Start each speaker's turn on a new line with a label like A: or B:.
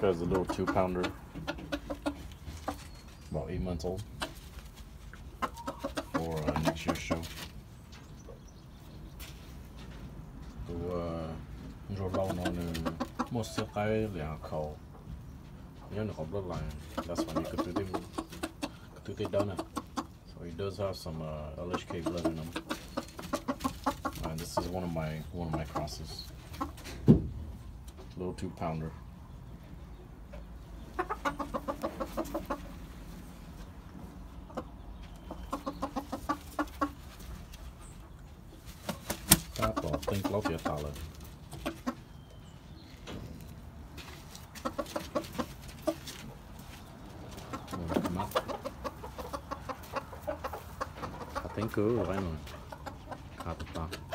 A: Because a little two pounder, about eight months old, for uh, next year's show. số uh, that's why you could do do so he does have some uh, LHK blood in him. And this is one of my one of my crosses. Little two pounder tem Cláudia fala. Ik denk vai, het Capitão.